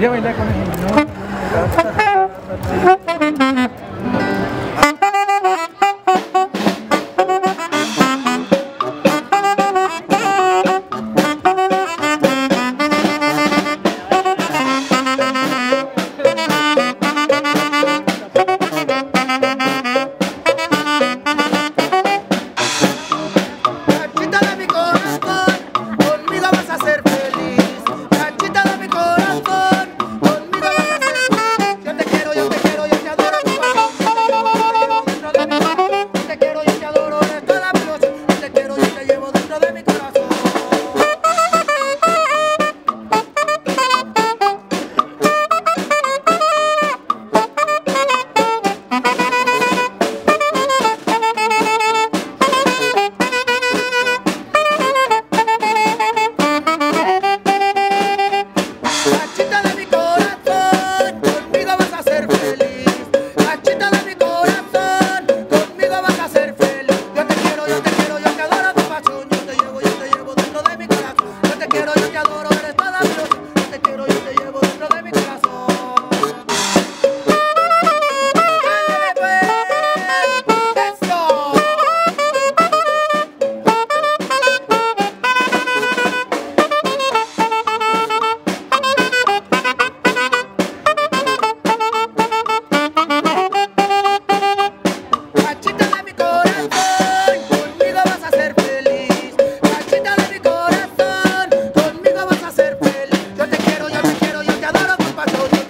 Eu ainda la.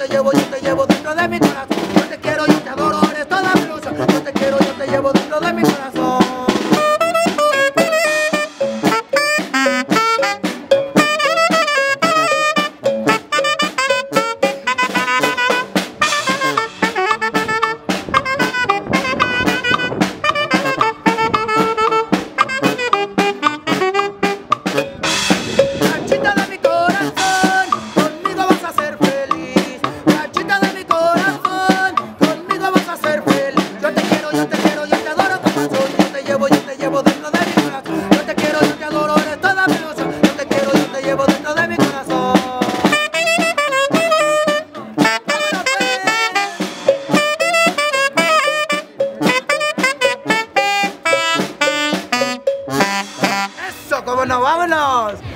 te llevo, yo te llevo dentro de mi corazón. Yo te quiero, yo te adoro, eres toda mi ilusión. Yo te quiero, yo te llevo dentro de mi corazón. vámonos, vámonos.